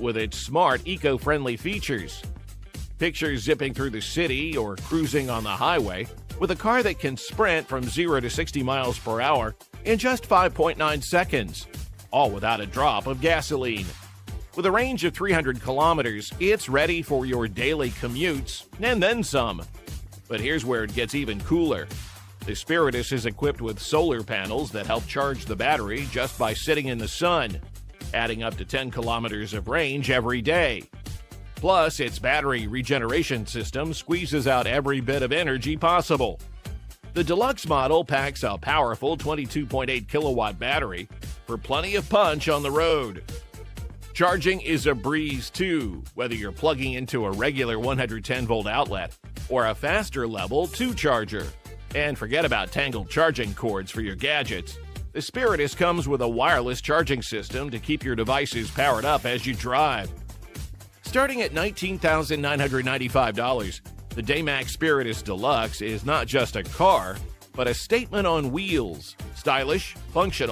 with its smart, eco friendly features. Picture zipping through the city or cruising on the highway with a car that can sprint from 0 to 60 miles per hour in just 5.9 seconds, all without a drop of gasoline. With a range of 300 kilometers, it's ready for your daily commutes and then some. But here's where it gets even cooler. The Spiritus is equipped with solar panels that help charge the battery just by sitting in the sun, adding up to 10 kilometers of range every day. Plus, its battery regeneration system squeezes out every bit of energy possible. The deluxe model packs a powerful 22.8 kilowatt battery for plenty of punch on the road. Charging is a breeze too, whether you're plugging into a regular 110 volt outlet or a faster level 2 charger. And forget about tangled charging cords for your gadgets. The Spiritus comes with a wireless charging system to keep your devices powered up as you drive. Starting at $19,995, the Daymax Spiritus Deluxe is not just a car, but a statement on wheels. Stylish, functional,